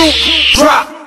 Drop.